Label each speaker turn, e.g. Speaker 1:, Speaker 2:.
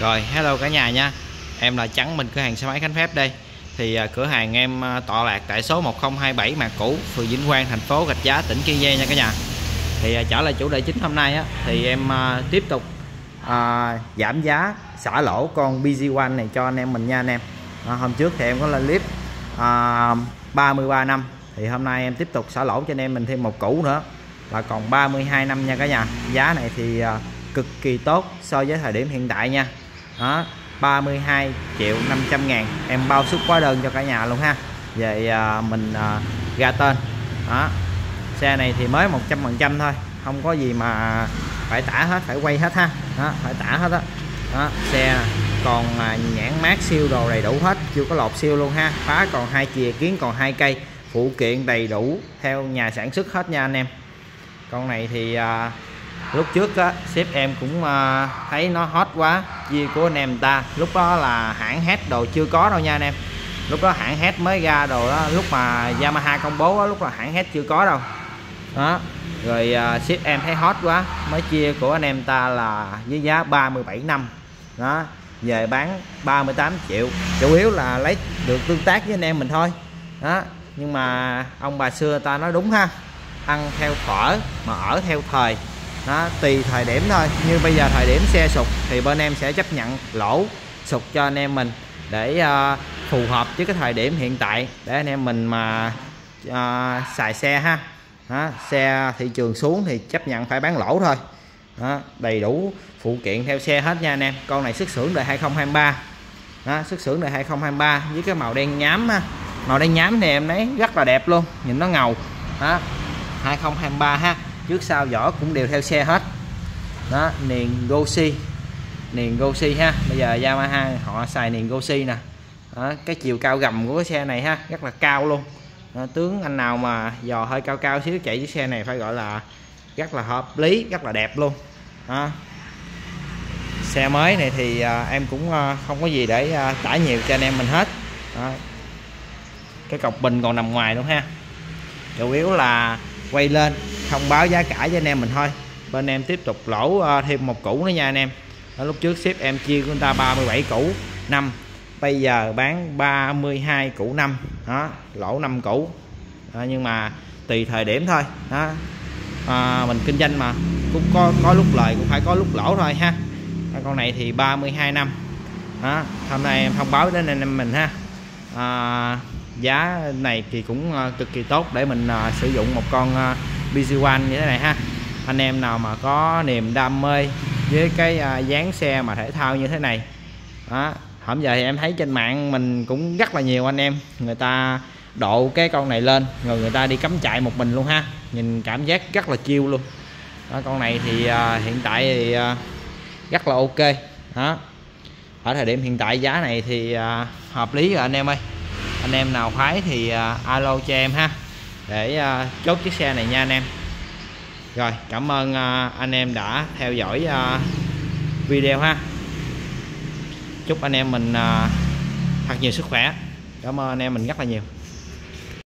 Speaker 1: Rồi hello cả nhà nha. Em là Trắng mình cửa hàng xe máy Khánh Phép đây. Thì à, cửa hàng em à, tọa lạc tại số 1027 Mạc Cũ Phường Vĩnh Quang thành phố Gạch Giá tỉnh Kiên Giang nha cả nhà. Thì à, trở lại chủ đề chính hôm nay á Thì em à, tiếp tục à, giảm giá xả lỗ con BG1 này cho anh em mình nha anh em. À, Hôm trước thì em có lên clip à, 33 năm. Thì hôm nay em tiếp tục xả lỗ cho anh em mình thêm một cũ nữa Là còn 32 năm nha cả nhà. Giá này thì à, cực kỳ tốt so với thời điểm hiện tại nha đó 32 triệu 500 ngàn. Em bao suất hóa đơn cho cả nhà luôn ha. Vậy à, mình à, ra tên. Đó xe này thì mới 100 phần trăm thôi. Không có gì mà phải tả hết phải quay hết ha. Đó, phải tả hết đó. đó xe còn à, nhãn mát siêu đồ đầy đủ hết. Chưa có lột siêu luôn ha. Phá còn hai chìa kiến còn hai cây. Phụ kiện đầy đủ theo nhà sản xuất hết nha anh em. Con này thì à, lúc trước á sếp em cũng à, thấy nó hot quá chia của anh em ta. Lúc đó là hãng hết đồ chưa có đâu nha anh em. Lúc đó hãng hết mới ra đồ đó. Lúc mà Yamaha công bố đó, lúc là hãng hết chưa có đâu. Đó. Rồi uh, ship em thấy hot quá. Mới chia của anh em ta là với giá 37 năm. Đó. Về bán 38 triệu. Chủ yếu là lấy được tương tác với anh em mình thôi. Đó. Nhưng mà ông bà xưa ta nói đúng ha. Ăn theo phở mà ở theo thời đó tùy thời điểm thôi. Như bây giờ thời điểm xe sụt thì bên em sẽ chấp nhận lỗ sụt cho anh em mình để uh, phù hợp với cái thời điểm hiện tại để anh em mình mà uh, xài xe ha. Đó, xe thị trường xuống thì chấp nhận phải bán lỗ thôi. Đó, đầy đủ phụ kiện theo xe hết nha anh em. Con này xuất xưởng đời 2023 đó, xuất xưởng đời 2023 với cái màu đen nhám ha. Màu đen nhám thì em thấy rất là đẹp luôn. Nhìn nó ngầu. Đó 2023 ha trước sau vỏ cũng đều theo xe hết. Đó niền Goshi niền Goshi ha. Bây giờ Yamaha họ xài niền Goshi nè. Đó, cái chiều cao gầm của cái xe này ha rất là cao luôn. Đó, tướng anh nào mà dò hơi cao cao xíu chạy chiếc xe này phải gọi là rất là hợp lý rất là đẹp luôn. Đó. xe mới này thì à, em cũng à, không có gì để à, tả nhiều cho anh em mình hết. Đó. cái cọc bình còn nằm ngoài luôn ha. Chủ yếu là quay lên thông báo giá cả với anh em mình thôi. Bên em tiếp tục lỗ ờ, thêm một củ nữa nha anh em. Ở lúc trước ship em chia của người ta 37 củ năm. Bây giờ bán 32 củ năm. Đó lỗ 5 củ. Đó, nhưng mà tùy thời điểm thôi. Đó. À, mình kinh doanh mà. Cũng có có lúc lời cũng phải có lúc lỗ thôi ha. Con này thì 32 năm. Đó hôm nay em thông báo đến anh em mình ha. À, giá này thì cũng ờ, cực kỳ tốt để mình ờ, sử dụng một con ờ, uh, BZ1 như thế này ha. Anh em nào mà có niềm đam mê với cái dáng xe mà thể thao như thế này đó hôm giờ thì em thấy trên mạng mình cũng rất là nhiều anh em. Người ta độ cái con này lên rồi người ta đi cắm chạy một mình luôn ha. Nhìn cảm giác rất là chiêu luôn. Đó, con này thì uh, hiện tại thì uh, rất là ok đó. Ở thời điểm hiện tại giá này thì uh, hợp lý rồi anh em ơi anh em nào khoái thì uh, alo cho em ha. Để uh, chốt chiếc xe này nha anh em. Rồi cảm ơn uh, anh em đã theo dõi uh, video ha. Chúc anh em mình uh, thật nhiều sức khỏe. Cảm ơn anh em mình rất là nhiều.